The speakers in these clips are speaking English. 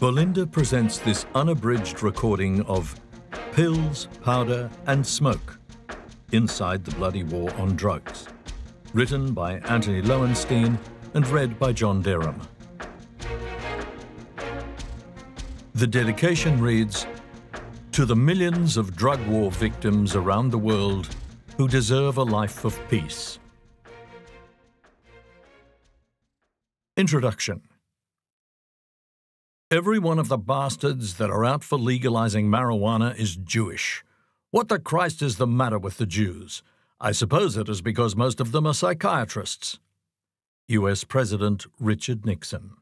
Bolinda presents this unabridged recording of Pills, Powder and Smoke Inside the Bloody War on Drugs, written by Antony Loewenstein and read by John Derum. The dedication reads To the millions of drug war victims around the world who deserve a life of peace. Introduction Every one of the bastards that are out for legalizing marijuana is Jewish. What the Christ is the matter with the Jews? I suppose it is because most of them are psychiatrists. U.S. President Richard Nixon.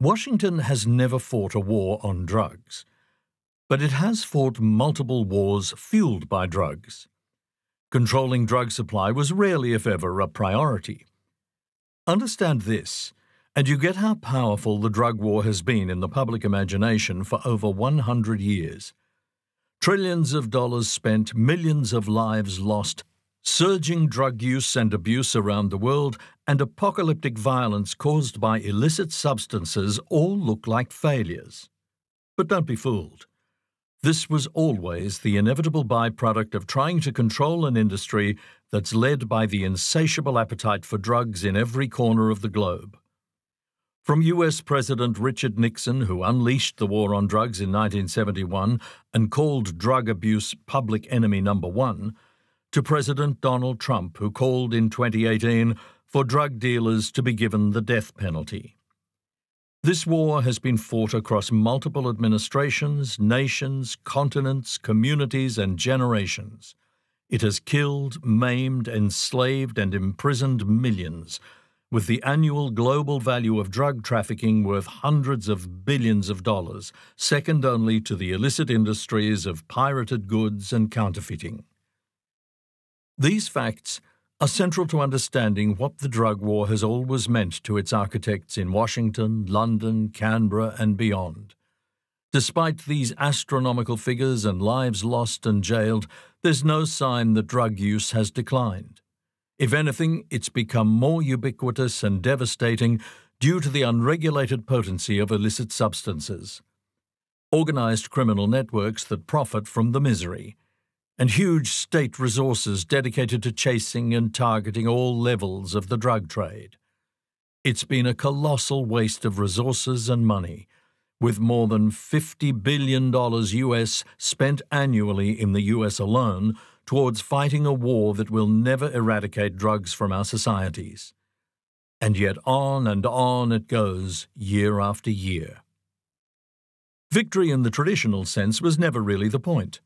Washington has never fought a war on drugs, but it has fought multiple wars fueled by drugs. Controlling drug supply was rarely, if ever, a priority. Understand this, and you get how powerful the drug war has been in the public imagination for over 100 years. Trillions of dollars spent, millions of lives lost, surging drug use and abuse around the world, and apocalyptic violence caused by illicit substances all look like failures. But don't be fooled. This was always the inevitable byproduct of trying to control an industry that's led by the insatiable appetite for drugs in every corner of the globe. From US President Richard Nixon, who unleashed the war on drugs in 1971 and called drug abuse public enemy number one, to President Donald Trump, who called in 2018 for drug dealers to be given the death penalty. This war has been fought across multiple administrations, nations, continents, communities, and generations. It has killed, maimed, enslaved, and imprisoned millions, with the annual global value of drug trafficking worth hundreds of billions of dollars, second only to the illicit industries of pirated goods and counterfeiting. These facts are central to understanding what the drug war has always meant to its architects in Washington, London, Canberra, and beyond. Despite these astronomical figures and lives lost and jailed, there's no sign that drug use has declined. If anything, it's become more ubiquitous and devastating due to the unregulated potency of illicit substances. Organized criminal networks that profit from the misery and huge state resources dedicated to chasing and targeting all levels of the drug trade. It's been a colossal waste of resources and money, with more than $50 billion US spent annually in the US alone towards fighting a war that will never eradicate drugs from our societies. And yet on and on it goes, year after year. Victory in the traditional sense was never really the point.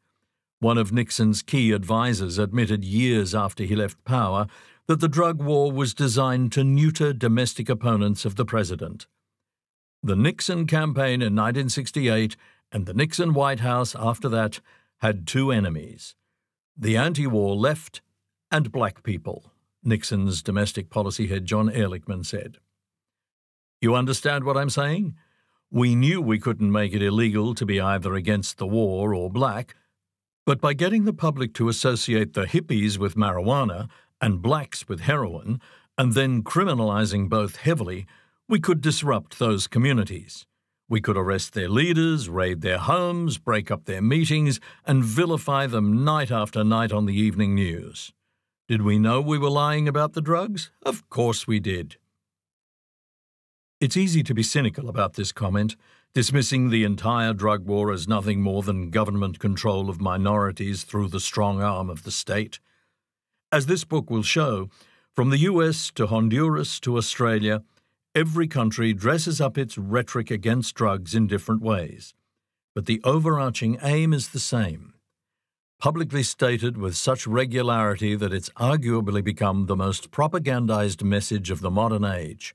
One of Nixon's key advisers admitted years after he left power that the drug war was designed to neuter domestic opponents of the president. The Nixon campaign in 1968 and the Nixon White House after that had two enemies the anti war left and black people, Nixon's domestic policy head John Ehrlichman said. You understand what I'm saying? We knew we couldn't make it illegal to be either against the war or black but by getting the public to associate the hippies with marijuana and blacks with heroin, and then criminalizing both heavily, we could disrupt those communities. We could arrest their leaders, raid their homes, break up their meetings, and vilify them night after night on the evening news. Did we know we were lying about the drugs? Of course we did. It's easy to be cynical about this comment, dismissing the entire drug war as nothing more than government control of minorities through the strong arm of the state. As this book will show, from the US to Honduras to Australia, every country dresses up its rhetoric against drugs in different ways. But the overarching aim is the same. Publicly stated with such regularity that it's arguably become the most propagandized message of the modern age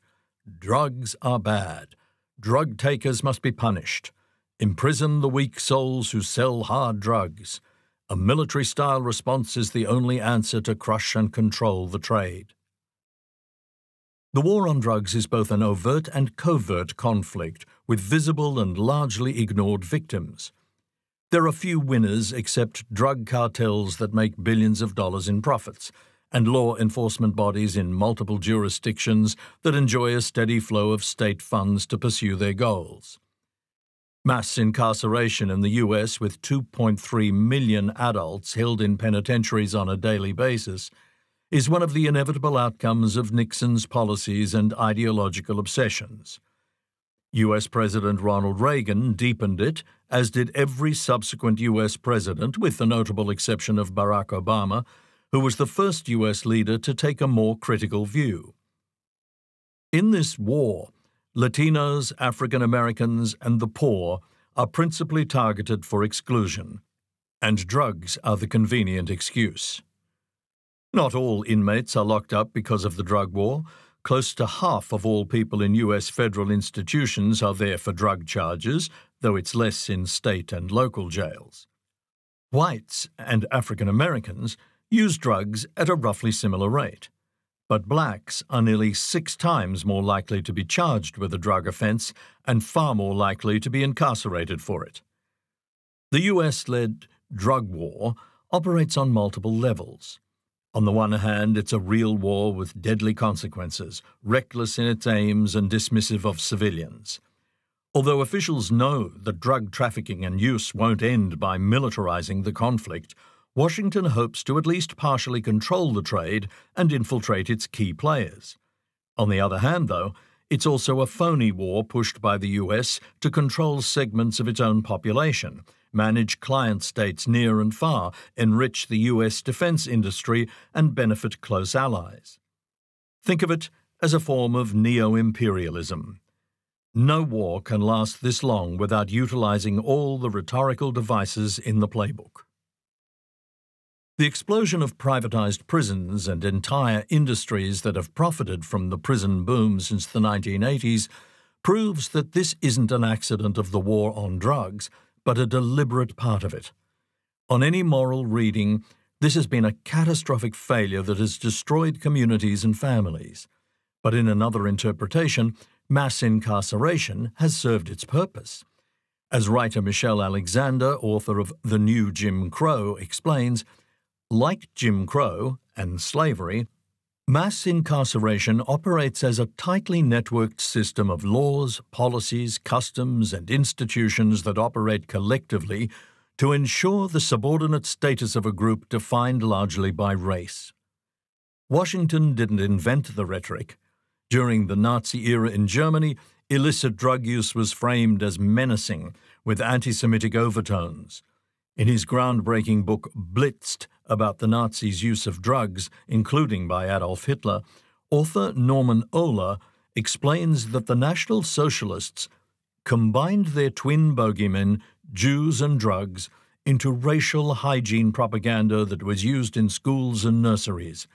drugs are bad Drug takers must be punished. Imprison the weak souls who sell hard drugs. A military style response is the only answer to crush and control the trade. The war on drugs is both an overt and covert conflict with visible and largely ignored victims. There are few winners except drug cartels that make billions of dollars in profits, and law enforcement bodies in multiple jurisdictions that enjoy a steady flow of state funds to pursue their goals. Mass incarceration in the US, with 2.3 million adults held in penitentiaries on a daily basis, is one of the inevitable outcomes of Nixon's policies and ideological obsessions. US President Ronald Reagan deepened it, as did every subsequent US president, with the notable exception of Barack Obama, who was the first US leader to take a more critical view. In this war, Latinos, African Americans, and the poor are principally targeted for exclusion, and drugs are the convenient excuse. Not all inmates are locked up because of the drug war. Close to half of all people in US federal institutions are there for drug charges, though it's less in state and local jails. Whites and African Americans use drugs at a roughly similar rate but blacks are nearly six times more likely to be charged with a drug offence and far more likely to be incarcerated for it. The US led drug war operates on multiple levels. On the one hand, it's a real war with deadly consequences, reckless in its aims and dismissive of civilians. Although officials know that drug trafficking and use won't end by militarizing the conflict Washington hopes to at least partially control the trade and infiltrate its key players. On the other hand, though, it's also a phony war pushed by the US to control segments of its own population, manage client states near and far, enrich the US defense industry, and benefit close allies. Think of it as a form of neo imperialism. No war can last this long without utilizing all the rhetorical devices in the playbook. The explosion of privatized prisons and entire industries that have profited from the prison boom since the 1980s proves that this isn't an accident of the war on drugs, but a deliberate part of it. On any moral reading, this has been a catastrophic failure that has destroyed communities and families. But in another interpretation, mass incarceration has served its purpose. As writer Michelle Alexander, author of The New Jim Crow, explains, like Jim Crow and slavery, mass incarceration operates as a tightly networked system of laws, policies, customs, and institutions that operate collectively to ensure the subordinate status of a group defined largely by race. Washington didn't invent the rhetoric. During the Nazi era in Germany, illicit drug use was framed as menacing, with anti Semitic overtones. In his groundbreaking book Blitzed about the Nazis' use of drugs, including by Adolf Hitler, author Norman Ohler explains that the National Socialists combined their twin bogeymen, Jews and drugs, into racial hygiene propaganda that was used in schools and nurseries.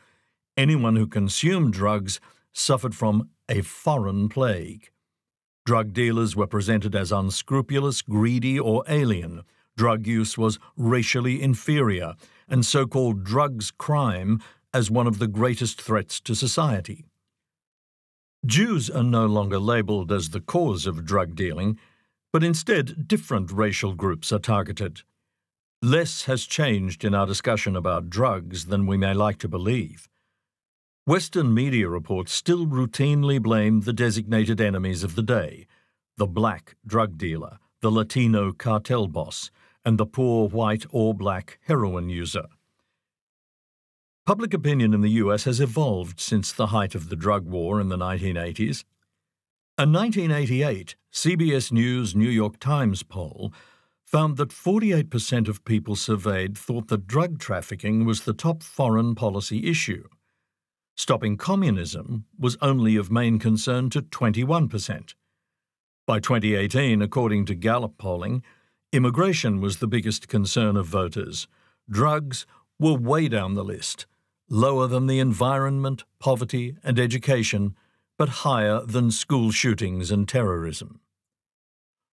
Anyone who consumed drugs suffered from a foreign plague. Drug dealers were presented as unscrupulous, greedy, or alien drug use was racially inferior, and so called drugs crime as one of the greatest threats to society. Jews are no longer labelled as the cause of drug dealing, but instead different racial groups are targeted. Less has changed in our discussion about drugs than we may like to believe. Western media reports still routinely blame the designated enemies of the day the black drug dealer, the Latino cartel boss, and the poor white or black heroin user. Public opinion in the US has evolved since the height of the drug war in the 1980s. A 1988 CBS News New York Times poll found that 48% of people surveyed thought that drug trafficking was the top foreign policy issue. Stopping communism was only of main concern to 21%. By 2018, according to Gallup polling, Immigration was the biggest concern of voters. Drugs were way down the list, lower than the environment, poverty, and education, but higher than school shootings and terrorism.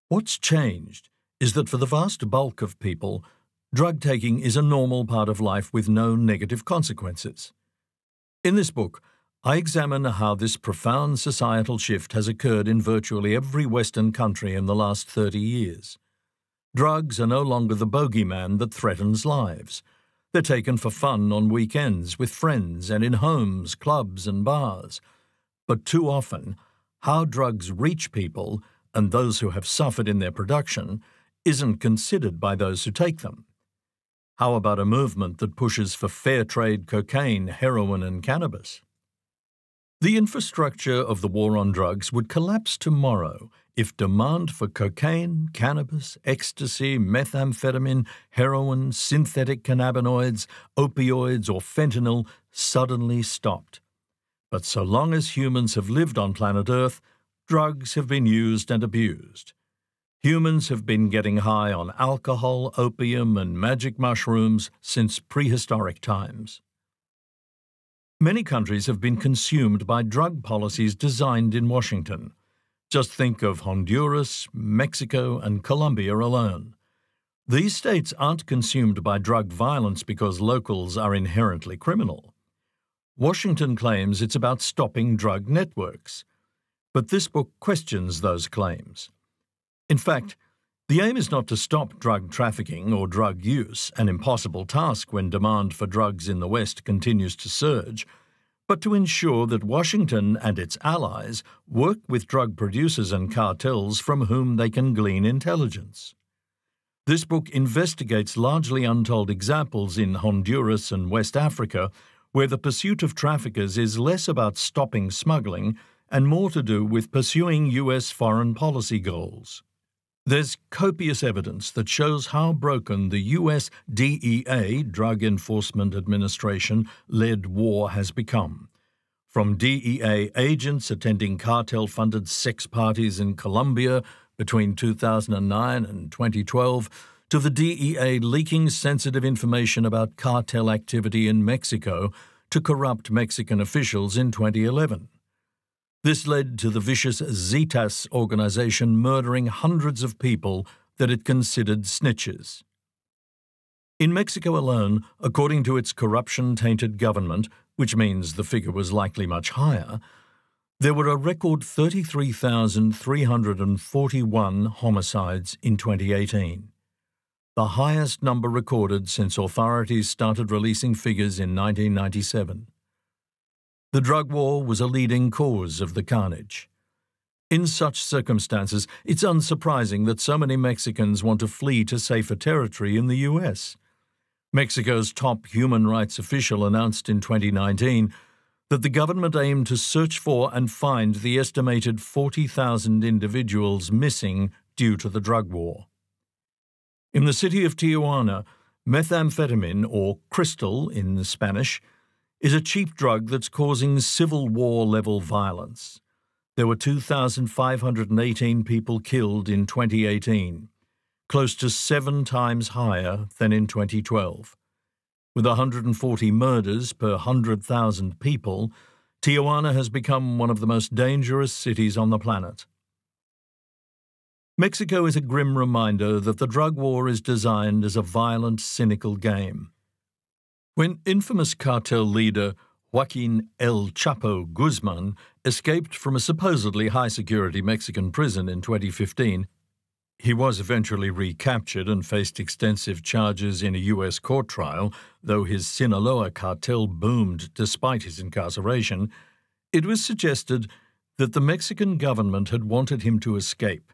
What's changed is that for the vast bulk of people, drug taking is a normal part of life with no negative consequences. In this book, I examine how this profound societal shift has occurred in virtually every Western country in the last 30 years. Drugs are no longer the bogeyman that threatens lives. They're taken for fun on weekends with friends and in homes, clubs, and bars. But too often, how drugs reach people and those who have suffered in their production isn't considered by those who take them. How about a movement that pushes for fair trade cocaine, heroin, and cannabis? The infrastructure of the war on drugs would collapse tomorrow if demand for cocaine, cannabis, ecstasy, methamphetamine, heroin, synthetic cannabinoids, opioids, or fentanyl suddenly stopped. But so long as humans have lived on planet Earth, drugs have been used and abused. Humans have been getting high on alcohol, opium, and magic mushrooms since prehistoric times. Many countries have been consumed by drug policies designed in Washington. Just think of Honduras, Mexico, and Colombia alone. These states aren't consumed by drug violence because locals are inherently criminal. Washington claims it's about stopping drug networks. But this book questions those claims. In fact, the aim is not to stop drug trafficking or drug use, an impossible task when demand for drugs in the West continues to surge, but to ensure that Washington and its allies work with drug producers and cartels from whom they can glean intelligence. This book investigates largely untold examples in Honduras and West Africa where the pursuit of traffickers is less about stopping smuggling and more to do with pursuing U.S. foreign policy goals. There's copious evidence that shows how broken the US DEA, Drug Enforcement Administration, led war has become. From DEA agents attending cartel funded sex parties in Colombia between 2009 and 2012, to the DEA leaking sensitive information about cartel activity in Mexico to corrupt Mexican officials in 2011. This led to the vicious Zetas organization murdering hundreds of people that it considered snitches. In Mexico alone, according to its corruption tainted government, which means the figure was likely much higher, there were a record 33,341 homicides in 2018, the highest number recorded since authorities started releasing figures in 1997. The drug war was a leading cause of the carnage. In such circumstances, it's unsurprising that so many Mexicans want to flee to safer territory in the U.S. Mexico's top human rights official announced in 2019 that the government aimed to search for and find the estimated 40,000 individuals missing due to the drug war. In the city of Tijuana, methamphetamine, or crystal in Spanish, is a cheap drug that's causing civil war level violence. There were 2,518 people killed in 2018, close to seven times higher than in 2012. With 140 murders per 100,000 people, Tijuana has become one of the most dangerous cities on the planet. Mexico is a grim reminder that the drug war is designed as a violent, cynical game. When infamous cartel leader Joaquin El Chapo Guzman escaped from a supposedly high security Mexican prison in 2015, he was eventually recaptured and faced extensive charges in a U.S. court trial, though his Sinaloa cartel boomed despite his incarceration. It was suggested that the Mexican government had wanted him to escape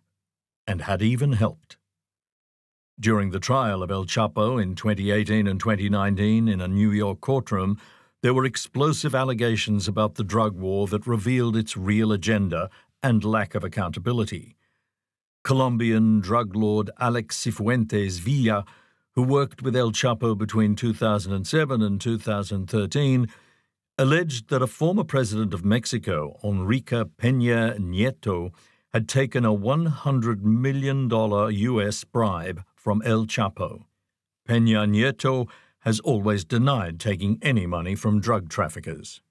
and had even helped. During the trial of El Chapo in 2018 and 2019 in a New York courtroom, there were explosive allegations about the drug war that revealed its real agenda and lack of accountability. Colombian drug lord Alex Cifuentes Villa, who worked with El Chapo between 2007 and 2013, alleged that a former president of Mexico, Enrique Peña Nieto, had taken a $100 million U.S. bribe from El Chapo. Peña Nieto has always denied taking any money from drug traffickers.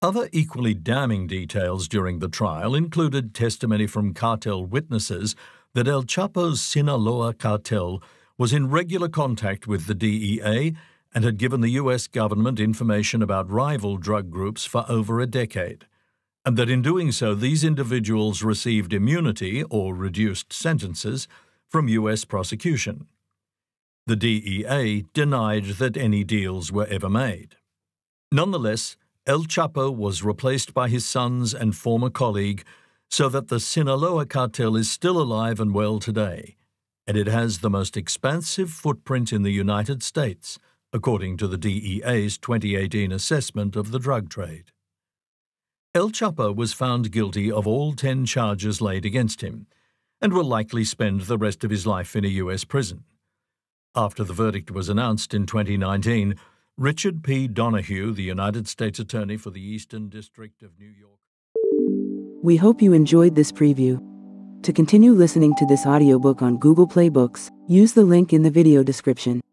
Other equally damning details during the trial included testimony from cartel witnesses that El Chapo's Sinaloa cartel was in regular contact with the DEA and had given the U.S. government information about rival drug groups for over a decade, and that in doing so these individuals received immunity or reduced sentences from U.S. prosecution. The DEA denied that any deals were ever made. Nonetheless, El Chapo was replaced by his sons and former colleague, so that the Sinaloa cartel is still alive and well today, and it has the most expansive footprint in the United States, according to the DEA's 2018 assessment of the drug trade. El Chapo was found guilty of all 10 charges laid against him, and will likely spend the rest of his life in a U.S. prison. After the verdict was announced in 2019, Richard P. Donoghue, the United States Attorney for the Eastern District of New York. We hope you enjoyed this preview. To continue listening to this audiobook on Google Play Books, use the link in the video description.